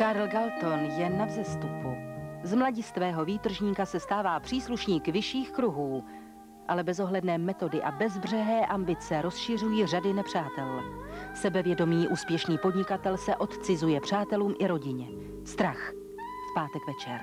Karl Galton je na vzestupu. Z mladistvého výtržníka se stává příslušník vyšších kruhů, ale bezohledné metody a bezbřehé ambice rozšiřují řady nepřátel. Sebevědomý úspěšný podnikatel se odcizuje přátelům i rodině. Strach. V pátek večer.